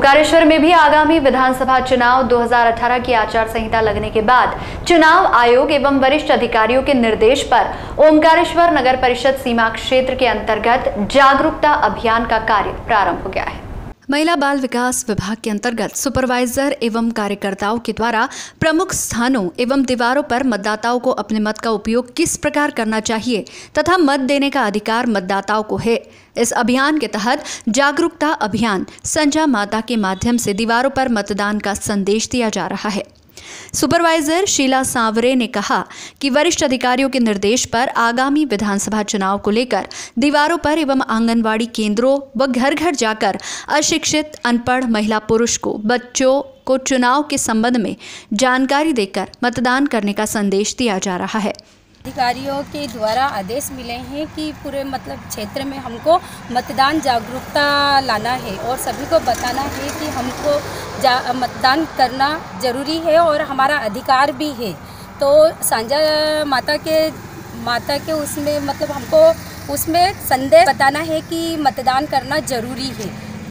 ओमकारेश्वर में भी आगामी विधानसभा चुनाव 2018 की आचार संहिता लगने के बाद चुनाव आयोग एवं वरिष्ठ अधिकारियों के निर्देश पर ओंकारेश्वर नगर परिषद सीमा क्षेत्र के अंतर्गत जागरूकता अभियान का कार्य प्रारंभ हो गया है। महिला बाल विकास विभाग के अंतर्गत सुपरवाइजर एवं कार्यकर्ताओं के द्वारा प्रमुख स्थानों एवं दीवारों पर मतदाताओं को अपने मत का उपयोग किस प्रकार करना चाहिए तथा मत देने का अधिकार मतदाताओं को है? इस अभियान के तहत जागरूकता अभियान संजय माता के माध्यम से दीवारों पर मतदान का संदेश दिया जा रहा है। सुपरवाइजर शीला सांवरे ने कहा कि वरिष्ठ अधिकारियों के निर्देश पर आगामी विधानसभा चुनाव को लेकर दीवारों पर एवं आंगनबाड़ी केंद्रों व घर घर जाकर अशिक्षित, अनपढ़ महिला पुरुष को, बच्चों को चुनाव के संबंध में जानकारी देकर मतदान करने का संदेश दिया जा रहा है। अधिकारियों के द्वारा आदेश मिले हैं कि पूरे मतलब क्षेत्र में हमको मतदान जागरूकता लाना है और सभी को बताना है कि हमको मतदान करना ज़रूरी है और हमारा अधिकार भी है। तो सांझा माता के माता के उसमें मतलब हमको उसमें संदेश बताना है कि मतदान करना ज़रूरी है।